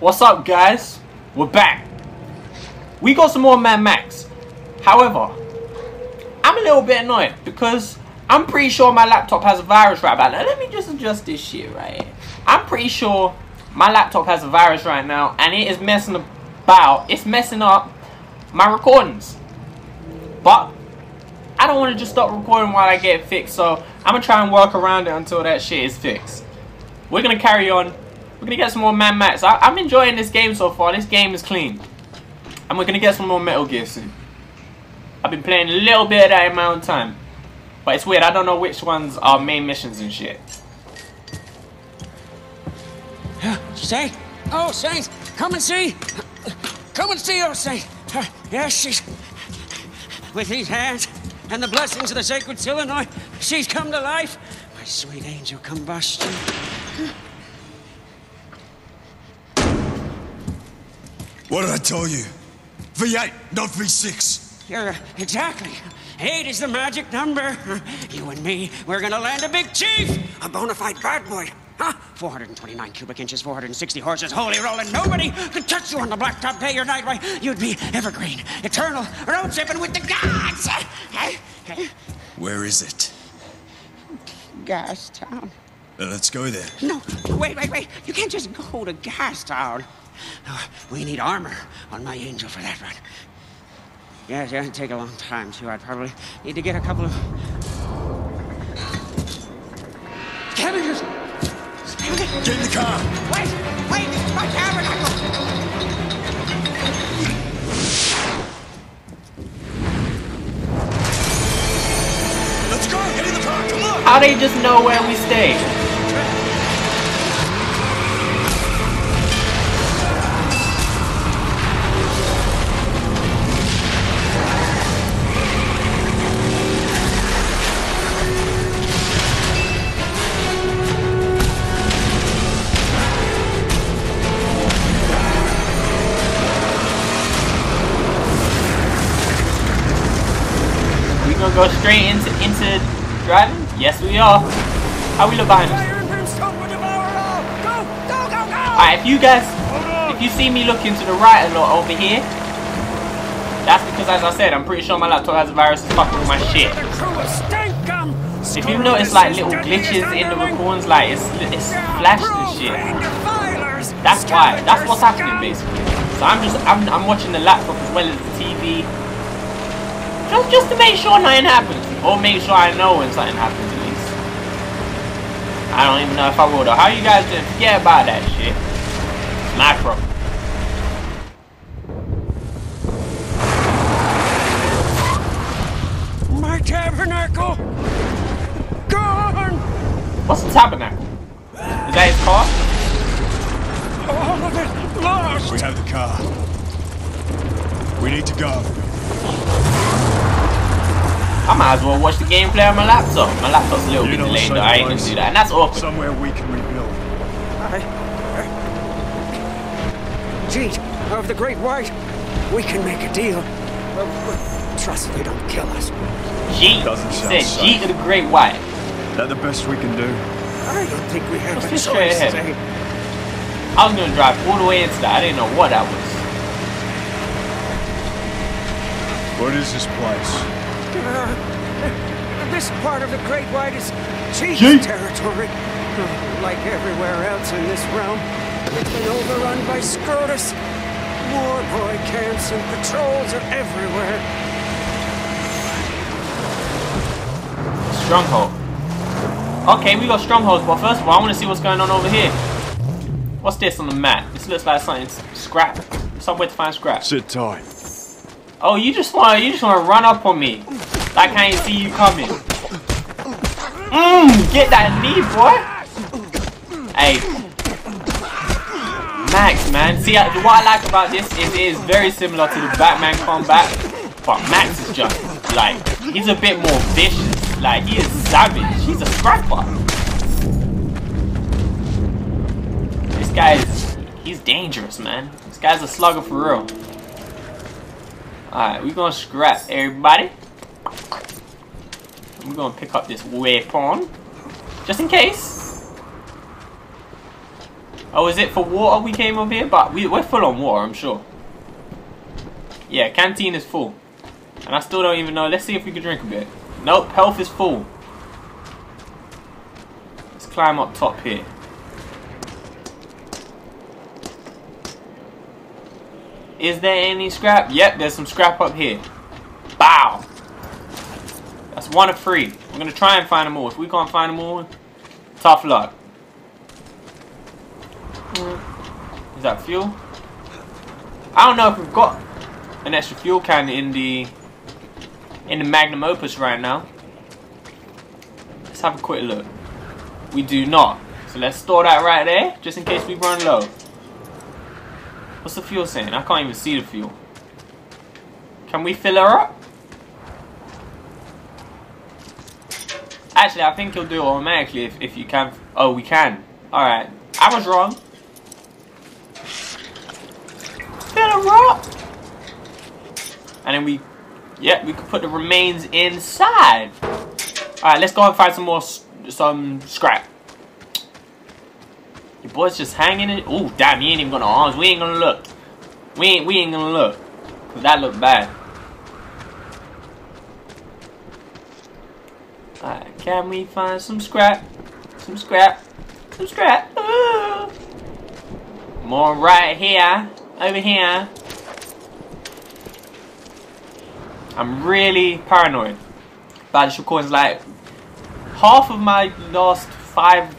What's up, guys? We're back. We got some more Mad Max. However, I'm a little bit annoyed because I'm pretty sure my laptop has a virus right now. Let me just adjust this shit right here. I'm pretty sure my laptop has a virus right now and it is messing about. It's messing up my recordings. But I don't want to just stop recording while I get fixed. So I'm going to try and work around it until that shit is fixed. We're going to carry on. We're going to get some more Mad Max. I I'm enjoying this game so far. This game is clean. And we're going to get some more Metal Gear soon. I've been playing a little bit of that in my own time. But it's weird. I don't know which ones are main missions and shit. Say, oh, Saint, come and see. Come and see, oh, Saint. Yes, she's... With these hands and the blessings of the sacred Illinois, she's come to life. My sweet angel combustion. What did I tell you? V8, not V6. You're, exactly. Eight is the magic number. You and me, we're gonna land a big chief. A bona fide bad boy. Huh? 429 cubic inches, 460 horses, holy rolling. Nobody could touch you on the blacktop day or night. Why, you'd be evergreen, eternal, road tripping with the gods. Where is it? Gas town. Let's go there. No, wait, wait, wait. You can't just go to Gas Town. No, Oh, we need armor on my angel for that run. Yes, yeah, it'd take a long time, too. I'd probably need to get a couple of... Cabbages! Get in the car. Wait! Wait! My tabernacle! Let's go. Get in the car. Come on. How they just know where we stay? Go straight into into driving? Yes, we are. How we look behind us? Alright, if you guys, if you see me looking to the right a lot over here, that's because, as I said, I'm pretty sure my laptop has a virus fucking with my shit. If you notice like little glitches in the recordings, like it's it's flashed and shit. That's why. That's what's happening basically. So I'm just I'm I'm watching the laptop as well as the TV. Just just to make sure nothing happens. Or make sure I know when something happens at least. I don't even know if I will. How you guys doing? Forget about that shit. Macro. My tabernacle! Gone! What's the tabernacle? Is that his car? All of it lost! We have the car. We need to go. I might as well watch the gameplay on my laptop. My laptop's a little You bit delayed though. I ain't gonna do that. And that's awkward. Somewhere we can rebuild. Jeet, of the Great White, we can make a deal. Uh, Trust they don't kill us. Jeet. Doesn't He sound said safe. Jeet of the Great White. That the best we can do? I don't think we have Let's a just straight choice. ahead. I was gonna drive all the way into that. I didn't know what that was. What is this place? This part of the Great White is Chief's Chief. territory. Like everywhere else in this realm, it's been overrun by Scrotus. War boy camps and patrols are everywhere. Stronghold. Okay, we got strongholds, but first of all, I want to see what's going on over here. What's this on the map? This looks like something scrap. Somewhere to find scrap. Sit tight. Oh, you just want you just want to run up on me, like I can't see you coming. Mmm, get that knee, boy. Hey, Max, man. See, what I like about this is it is very similar to the Batman combat, but Max is just like he's a bit more vicious. Like he is savage. He's a scrapper. This guy is he's dangerous, man. This guy's a slugger for real. Alright, we're gonna scrap everybody. We're gonna pick up this weapon. Just in case. Oh, is it for water we came up here? But we, we're full on water, I'm sure. Yeah, canteen is full. And I still don't even know. Let's see if we can drink a bit. Nope, health is full. Let's climb up top here. Is there any scrap? Yep, there's some scrap up here. Bow. That's one of three. We're to try and find them all. If we can't find them all, tough luck. Is that fuel? I don't know if we've got an extra fuel can in the in the magnum opus right now. Let's have a quick look. We do not. So let's store that right there, just in case we run low. What's the fuel saying? I can't even see the fuel. Can we fill her up? Actually, I think he'll do it automatically if, if you can. Oh, we can. Alright. I was wrong. Fill her up! And then we, yeah, we could put the remains inside. Alright, let's go and find some more, some scrap. Your boy's just hanging in. Oh, damn, he ain't even gonna arms. We ain't gonna look. We ain't, we ain't gonna look. Cause that looked bad. Alright, can we find some scrap? Some scrap. Some scrap. Ooh. More right here. Over here. I'm really paranoid about this recording. Like, half of my last five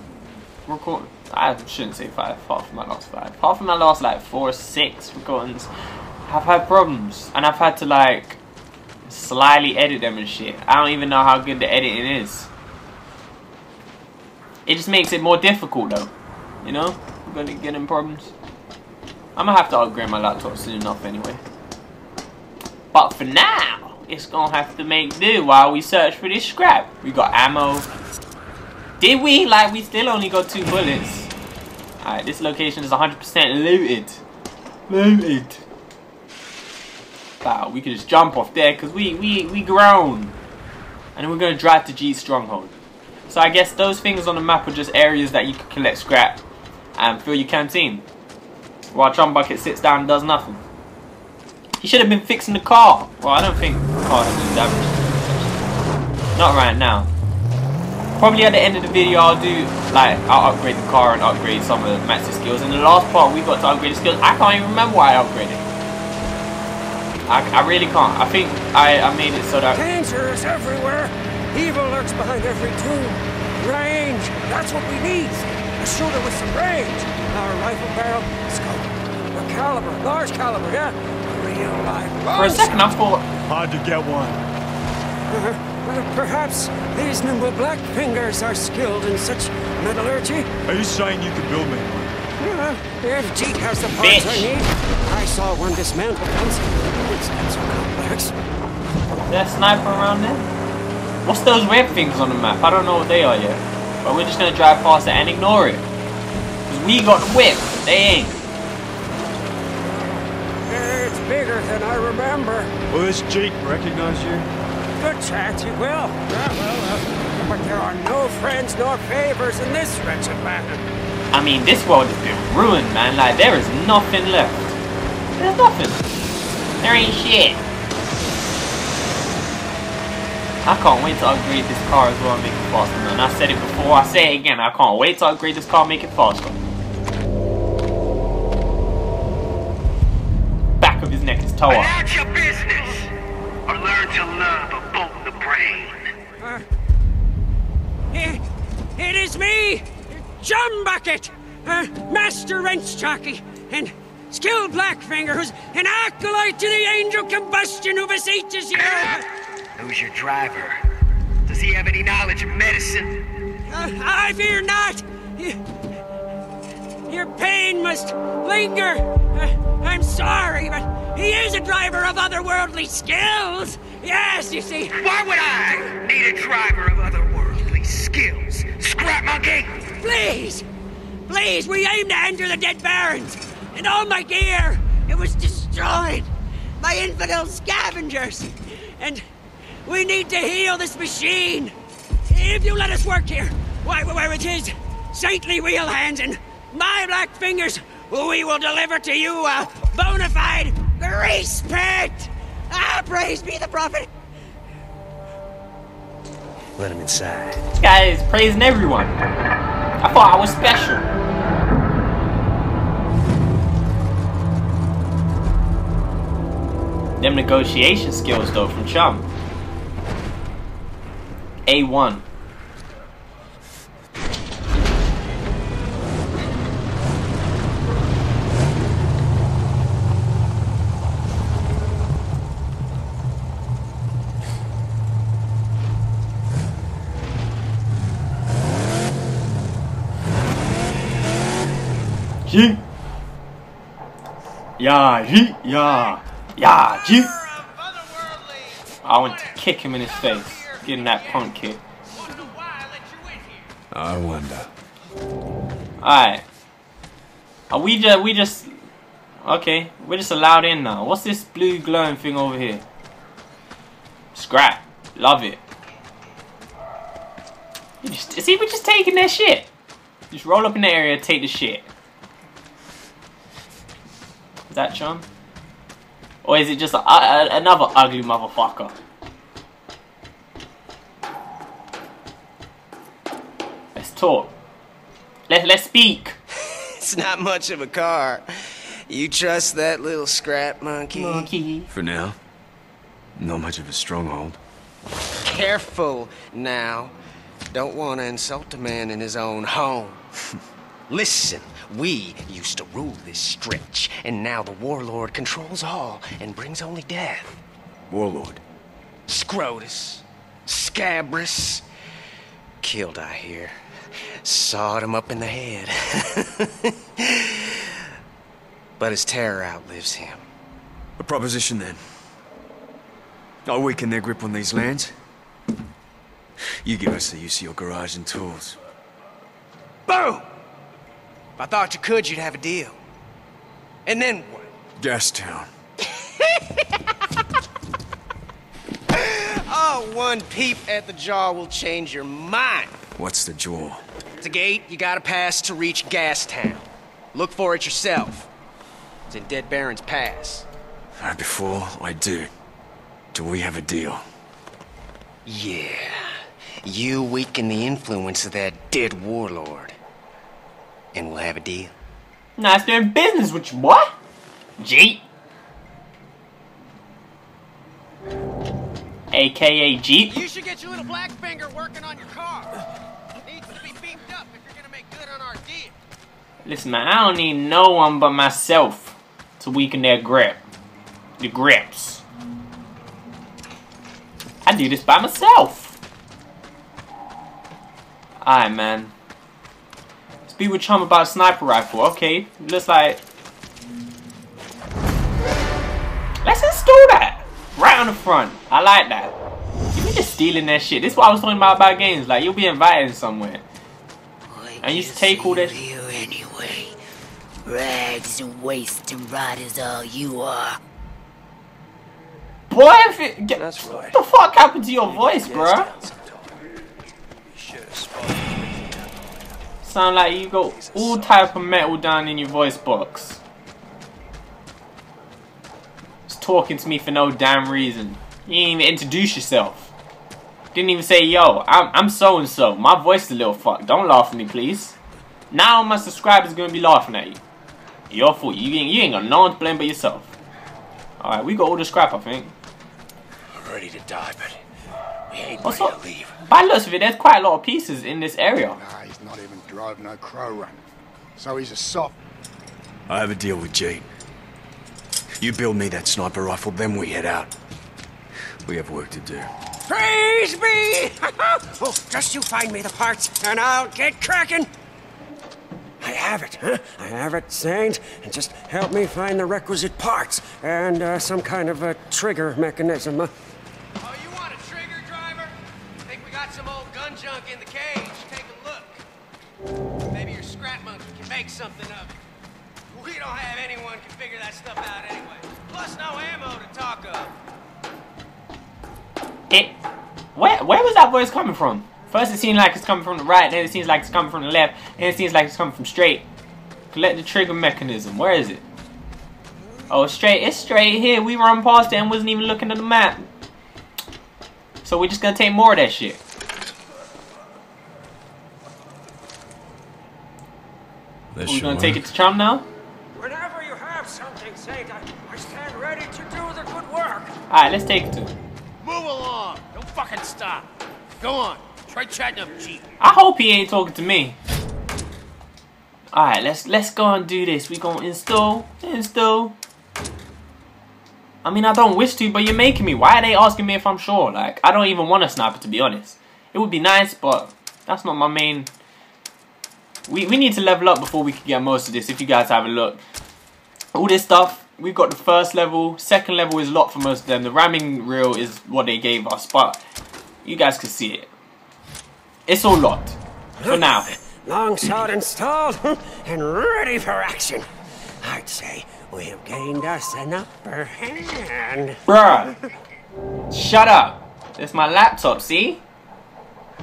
record I shouldn't say five, half of my last five. Half of my last like four or six recordings have had problems. And I've had to like slyly edit them and shit. I don't even know how good the editing is. It just makes it more difficult though. You know? I'm gonna get in problems. I'm gonna have to upgrade my laptop soon enough anyway. But for now, it's gonna have to make do while we search for this scrap. We got ammo. Did we? Like, we still only got two bullets. Alright, this location is 100% looted. Looted. Wow, we could just jump off there because we, we, we grown. And then we're to drive to G Stronghold. So I guess those things on the map are just areas that you can collect scrap and fill your canteen. While Chumbucket sits down and does nothing. He should have been fixing the car. Well, I don't think the car been damaged. Not right now. Probably at the end of the video I'll do, like, I'll upgrade the car and upgrade some of the Max's skills. In the last part we got to upgrade the skills. I can't even remember why I upgraded. I, I really can't. I think I, I made it so that... Danger is everywhere. Evil lurks behind every tomb. Range, that's what we need. A shooter with some range. Our rifle barrel, scope. A caliber, large caliber, yeah. A real live For a second I thought... Hard to get one. Uh, perhaps these nimble black fingers are skilled in such metallurgy. Are you saying you could build me one? Uh, if Jeet has the parts I need. I saw one dismantled once. It's not so complex. That sniper around there? What's those red things on the map? I don't know what they are yet. But we're just gonna drive past it and ignore it. Cause we got the whip. They ain't. It's bigger than I remember. Will this Jeet recognize you? Good chance you will. Ah, well, uh, but there are no friends nor favors in this wretched land. I mean, this world has been ruined, man. Like, there is nothing left. There's nothing. There ain't shit. I can't wait to upgrade this car as well and make it faster, man. I said it before, I say it again. I can't wait to upgrade this car and make it faster. Back of his neck is toe up. Announce your business, or learn to love a bolt in the brain. Uh, it, it is me, Chumbucket, uh, Master Wrench Jockey, and Skill Blackfinger, who's an acolyte to the angel combustion who beseeches you. Who's your driver? Does he have any knowledge of medicine? Uh, I fear not. Your pain must linger. Uh, I'm sorry, but he is a driver of otherworldly skills. Yes, you see. Why would I need a driver of otherworldly skills? Scrap monkey! Please, please, we aim to enter the Dead Barrens, and all my gear, it was destroyed by infidel scavengers, and we need to heal this machine. If you let us work here, why, why, it is saintly wheel hands and my black fingers, we will deliver to you a bona fide respect. Ah, praise be the prophet. Let him inside. This guy is praising everyone. I thought I was special. Them negotiation skills though from Chum. A1. G. Yeah, G. Yeah. Yeah, G. I want to kick him in his face. Him that punk kick. I wonder. Alright. Are we just we just Okay, we're just allowed in now. What's this blue glowing thing over here? Scrap. Love it. You just, see, we're just taking their shit. Just roll up in the area, take the shit. Is that Chum? Or is it just a, a, another ugly motherfucker? Talk. Let, let's speak. It's not much of a car. You trust that little scrap monkey? Monkey. For now, not much of a stronghold. Careful now. Don't want to insult a man in his own home. Listen, we used to rule this stretch, and now the warlord controls all and brings only death. Warlord. Scrotus, Scabrous, killed I hear. Sawed him up in the head. but his terror outlives him. A proposition then. I'll weaken their grip on these lands. You give us the use of your garage and tools. Boom! If I thought you could, you'd have a deal. And then what? Gastown. Oh, one peep at the jaw will change your mind. What's the jaw? It's a gate you gotta pass to reach Gastown. Look for it yourself. It's in Dead Baron's Pass. Right before I do, do we have a deal? Yeah. You weaken the influence of that dead warlord. And we'll have a deal. Nice doing business with you, boy. Jeep. AKA Jeep. You should get your little black finger working on your car. Listen, man, I don't need no one but myself to weaken their grip. The grips. I do this by myself. Alright, man. Speak with Chum about sniper rifle. Okay, looks like... Let's install that. Right on the front. I like that. You be just stealing that shit. This is what I was talking about about games. Like, you'll be invited somewhere. And you take all that... You anyway. Rags and waste and rot is all you are. Boy, if it... Get, That's right. What the fuck happened to your voice, bruh? Sound like you got all type of metal down in your voice box. Just talking to me for no damn reason. You didn't even introduce yourself. Didn't even say, yo, I'm, I'm so-and-so. My voice is a little fucked. Don't laugh at me, please. Now my subscribers gonna be laughing at you. Your fault. You ain't, you ain't got no one to blame but yourself. Alright, we got all the scrap, I think. We're ready to die, but we ain't What's ready up? to leave. By the looks of it, there's quite a lot of pieces in this area. Nah, he's not even drove no crow run. So he's a soft. I have a deal with Jeet. You build me that sniper rifle, then we head out. We have work to do. Praise be! oh, just you find me the parts, and I'll get cracking. I have it, huh? I have it, Saint. And just help me find the requisite parts and uh, some kind of a trigger mechanism. Uh, Oh, you want a trigger driver? I Think we got some old gun junk in the cage? Take a look. Maybe your scrap monkey can make something of it. We don't have anyone can figure that stuff out anyway. Plus no ammo to talk of. It. Where where was that voice coming from? First it seemed like it's coming from the right, then it seems like it's coming from the left, and it seems like it's coming from straight. Collect the trigger mechanism. Where is it? Oh, straight. It's straight here. We run past it and wasn't even looking at the map. So we're just gonna take more of that shit. This We're should gonna take it to Trump now. Whenever you have something, Saint, I, I stand ready to do the good work. Alright, let's take it to him. Move along. Don't fucking stop. Go on. Try chatting up Jeet. I hope he ain't talking to me. Alright, let's let's go and do this. We gonna install, install. I mean, I don't wish to, but you're making me. Why are they asking me if I'm sure? Like, I don't even want a sniper, to be honest. It would be nice, but that's not my main... We, we need to level up before we can get most of this, if you guys have a look. All this stuff, we've got the first level. Second level is a lot for most of them. The ramming reel is what they gave us, but you guys can see it. It's all lot. For now. Long shot installed and ready for action. I'd say we have gained us an upper hand. Bruh. Shut up. It's my laptop, see?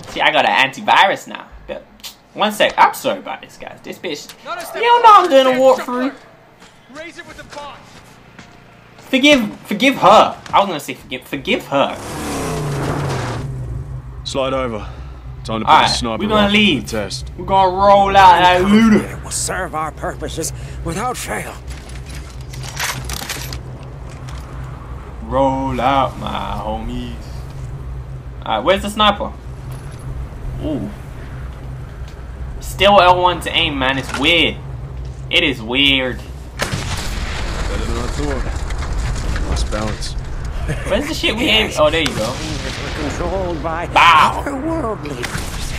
See, I got an antivirus now. But one sec. I'm sorry about this, guys. This bitch. You don't know I'm doing a walkthrough. Raise it with the box. Forgive, forgive her. I was gonna say forgive, forgive her. Slide over. Time to put Alright, the sniper we're gonna rifle to leave. the test. We're gonna roll out that looter. It will serve our purposes without fail. Roll out, my homies. Alright, where's the sniper? Ooh. Still L1 to aim, man. It's weird. It is weird. Better than I thought. Nice balance. Where's the shit we aim? Oh, there you go. Controlled by Bow. otherworldly forces.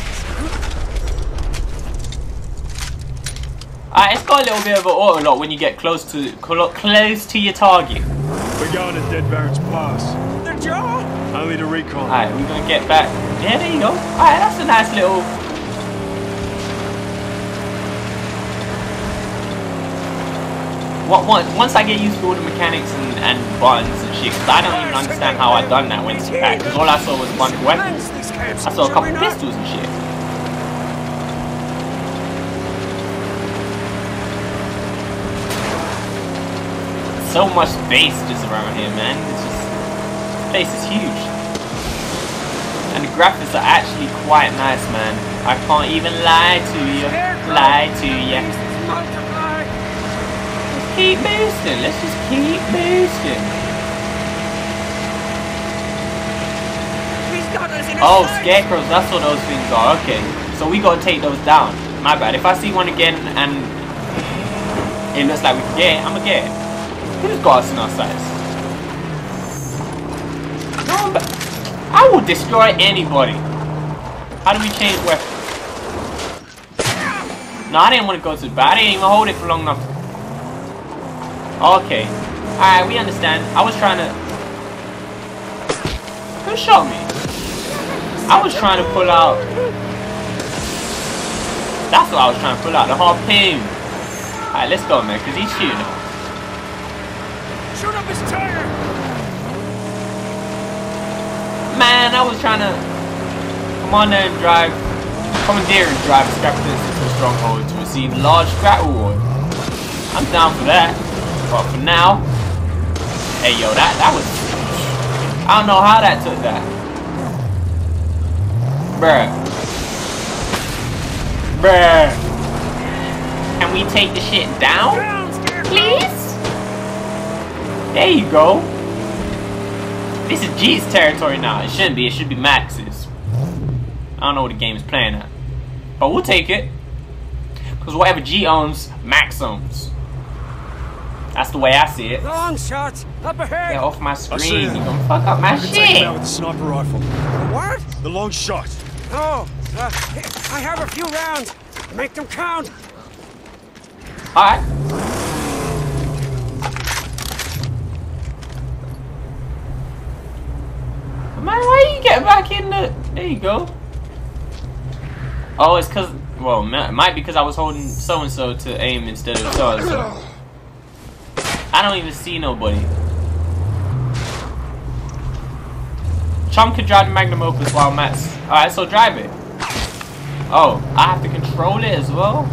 Alright, it's got a little bit of an auto lock when you get close to clo- close to your target. We're going to Dead Baron's Pass. The jaw! Only to recon. Alright, we're gonna get back. Yeah, there you go. Alright, that's a nice little. What, what, once I get used to all the mechanics and, and buttons and shit, 'cause I don't even understand how I done that when it's back, because all I saw was a bunch of weapons. I saw a couple pistols and shit. So much space just around here, man. It's just, this place is huge. And the graphics are actually quite nice, man. I can't even lie to you. Lie to you. Keep boosting. Let's just keep boosting. Oh, scarecrows. That's what those things are. Okay. So we gotta take those down. My bad. If I see one again and it looks like we can get it, I'ma get it. Who's got us in our sights? No, but I will destroy anybody. How do we change weapons? No, I didn't want to go to the back. I didn't even hold it for long enough. Okay. Alright, we understand. I was trying to... Who shot me? I was trying to pull out... That's what I was trying to pull out. The harpoon. Alright, let's go, man, because he's shooting us. Shoot up his tire! Man, I was trying to come on there and drive, commandeer and drive a scrap into a stronghold to receive large scrap reward. I'm down for that, but for now, hey yo, that that was, I don't know how that took that, bruh, bruh. Can we take the shit down, please? There you go. This is G's territory now. It shouldn't be. It should be Max's. I don't know what the game is playing at. But we'll take it. Because whatever G owns, Max owns. That's the way I see it. Long shots up ahead! Get off my screen. You gonna fuck up my I can take him shit. out with the sniper rifle. What? The long shot. Oh, uh, I have a few rounds. Make them count. Alright. Man, why you get back in the... There you go. Oh, it's because... Well, it might be because I was holding so-and-so to aim instead of so-and-so. I don't even see nobody. Chum could drive the Magnum Opus while I Matt's... Alright, so drive it. Oh, I have to control it as well?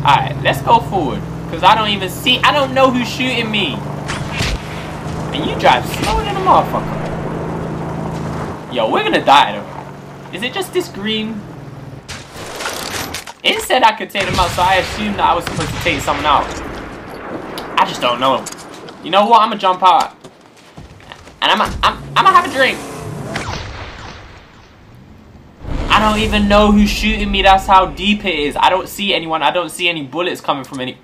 Alright, let's go forward. Because I don't even see, I don't know who's shooting me. And you drive slower than a motherfucker. Yo, we're gonna die though. Is it just this green? It said I could take them out, so I assumed that I was supposed to take someone out. I just don't know. You know what? I'm gonna jump out. And I'm gonna, I'm, I'm gonna have a drink. I don't even know who's shooting me. That's how deep it is. I don't see anyone. I don't see any bullets coming from any...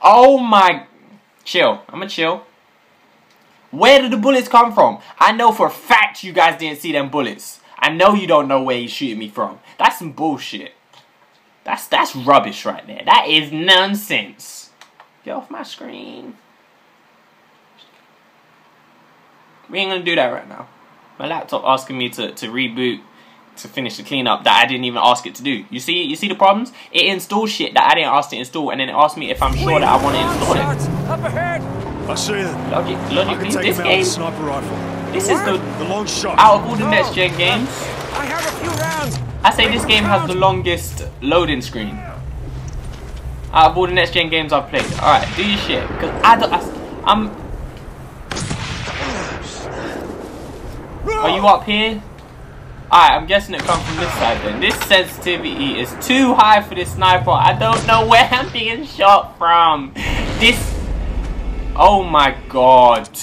Oh my... Chill. I'm gonna chill. Where did the bullets come from? I know for a fact you guys didn't see them bullets. I know you don't know where he's shooting me from. That's some bullshit. That's that's rubbish right there. That is nonsense. Get off my screen. We ain't gonna do that right now. My laptop asking me to, to reboot to finish the cleanup that I didn't even ask it to do. You see you see the problems? It installs shit that I didn't ask to install and then it asks me if I'm sure that I want to install it. Up ahead. I see them. Logic, I logically, can take this out with game, a sniper rifle. this is the, The long shot. out of all the next gen oh, games, I have a few rounds. I say this game has the longest loading screen. Out of all the next gen games I've played. Alright, do your shit. Because I don't, I, I'm... Are you up here? Alright, I'm guessing it comes from this side then. This sensitivity is too high for this sniper. I don't know where I'm being shot from. This... Oh my god.